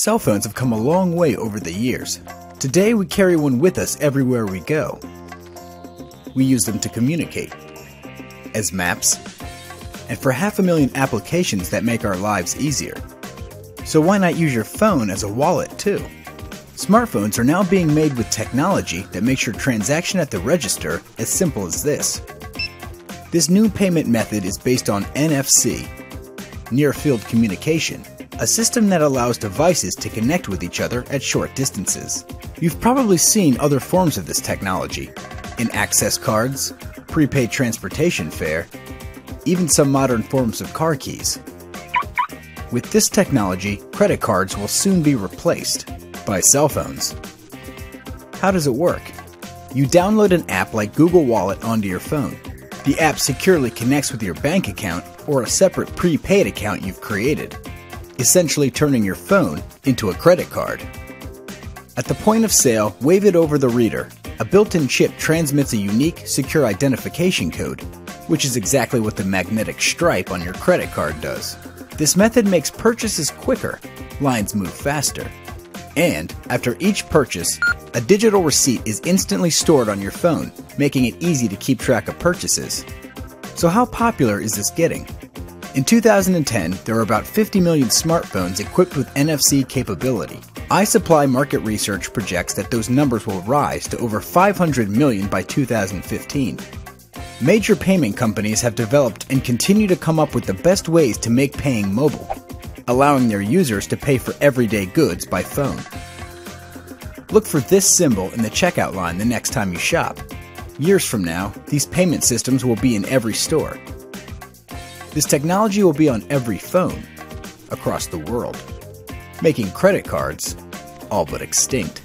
Cell phones have come a long way over the years. Today we carry one with us everywhere we go. We use them to communicate, as maps, and for half a million applications that make our lives easier. So why not use your phone as a wallet too? Smartphones are now being made with technology that makes your transaction at the register as simple as this. This new payment method is based on NFC, Near Field Communication, a system that allows devices to connect with each other at short distances. You've probably seen other forms of this technology in access cards, prepaid transportation fare, even some modern forms of car keys. With this technology, credit cards will soon be replaced by cell phones. How does it work? You download an app like Google Wallet onto your phone. The app securely connects with your bank account or a separate prepaid account you've created essentially turning your phone into a credit card. At the point of sale, wave it over the reader. A built in chip transmits a unique, secure identification code, which is exactly what the magnetic stripe on your credit card does. This method makes purchases quicker, lines move faster, and after each purchase, a digital receipt is instantly stored on your phone, making it easy to keep track of purchases. So, how popular is this getting? In 2010, there were about 50 million smartphones equipped with NFC capability. iSuppli Market Research projects that those numbers will rise to over 500 million by 2015. Major payment companies have developed and continue to come up with the best ways to make paying mobile, allowing their users to pay for everyday goods by phone. Look for this symbol in the checkout line the next time you shop. Years from now, these payment systems will be in every store, this technology will be on every phone across the world, making credit cards all but extinct.